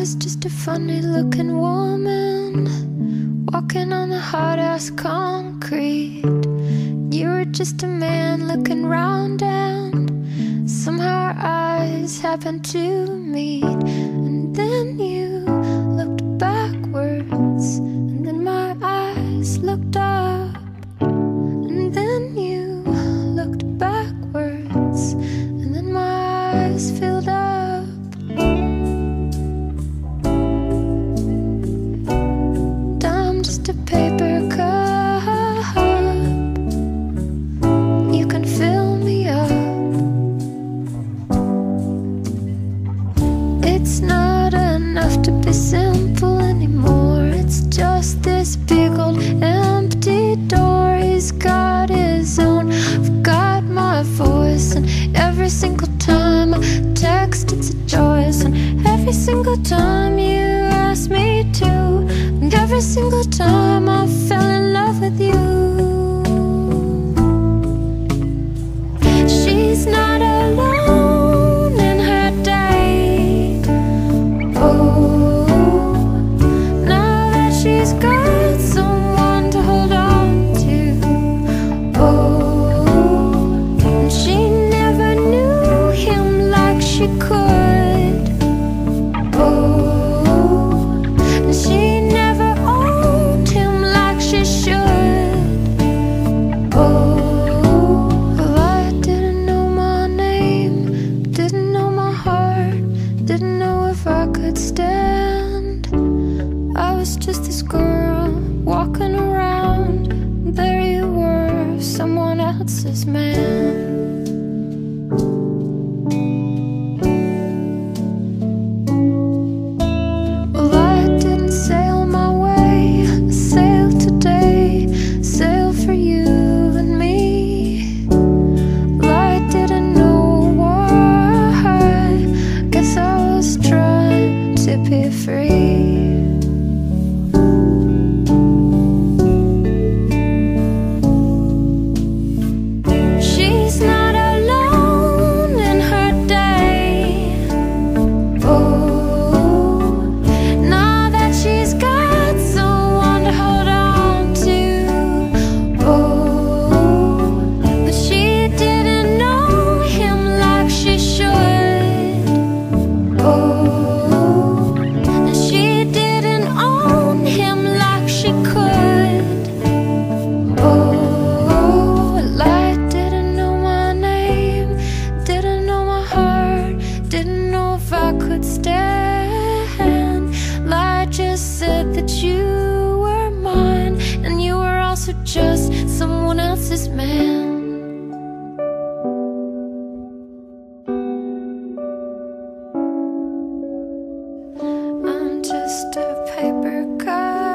was just a funny looking woman Walking on the hard ass concrete. You were just a man looking round and Somehow our eyes happened to meet. And then you It's not enough to be simple anymore. It's just this big old empty door. He's got his own. I've got my voice, and every single time I text, it's a choice. And every single time you ask me to, and every single time I got walking around, there you were, someone else's man. just a paper cut.